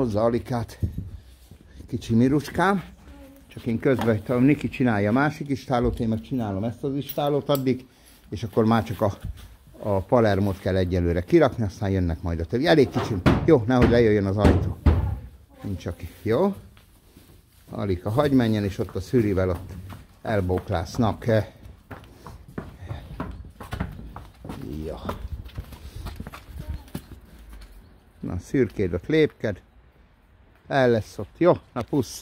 Hozza Alikát, kicsi miruskám. Csak én közben, ha Niki csinálja a másik istálót, én meg csinálom ezt az istálót addig, és akkor már csak a, a palermot kell egyelőre kirakni, aztán jönnek majd a többi. Elég kicsi. Jó, nehogy lejöjjön az ajtó. Nincs aki. Jó? Alika, hagyj menjen, és ott a szűrivel ott elbóklásznak. Ja. Na, szürkéd ott lépked. El lesz ott. Jó, na pusz.